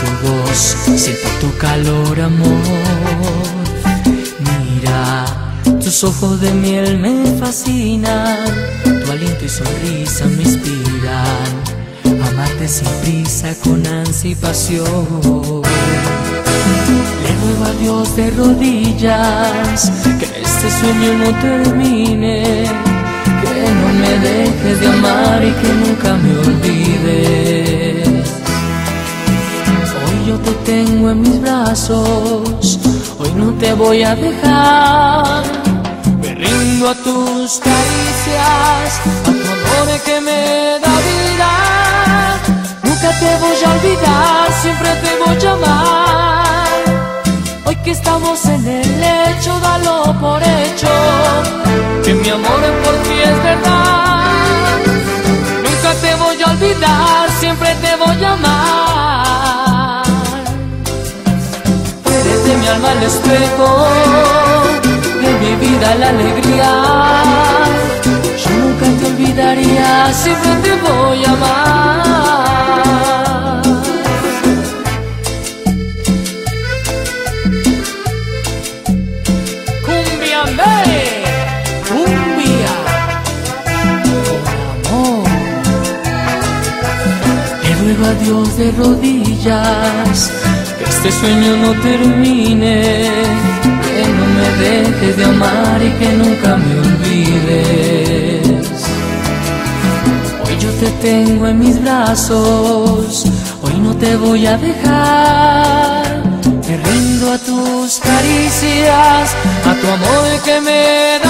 tu voz, siento tu calor, amor. Mira, tus ojos de miel me fascinan, tu aliento y sonrisa me inspiran, amarte sin prisa, con pasión. Le ruego a Dios de rodillas que este sueño no termine, que no me dejes de amar y que nunca me olvides. En mis brazos, hoy no te voy a dejar. Me rindo a tus caricias, a tu amor que me da vida. Nunca te voy a olvidar, siempre te voy a amar. Hoy que estamos en el lecho, dalo por hecho. Que mi amor alma el espejo, de mi vida la alegría. Yo nunca te olvidaría, siempre te voy a amar. Cumbia me, cumbia, amor. Le ruego a Dios de rodillas este sueño no termine, que no me dejes de amar y que nunca me olvides. Hoy yo te tengo en mis brazos, hoy no te voy a dejar. Me rindo a tus caricias, a tu amor que me da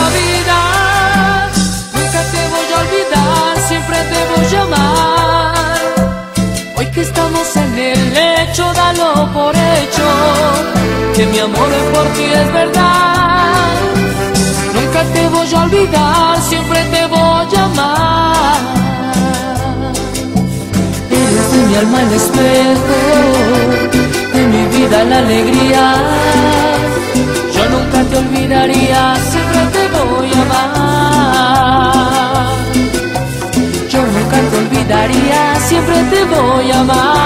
que mi amor por ti es verdad. Nunca te voy a olvidar, siempre te voy a amar. Eres de mi alma el espejo, de mi vida la alegría. Yo nunca te olvidaría, siempre te voy a amar. Yo nunca te olvidaría, siempre te voy a amar.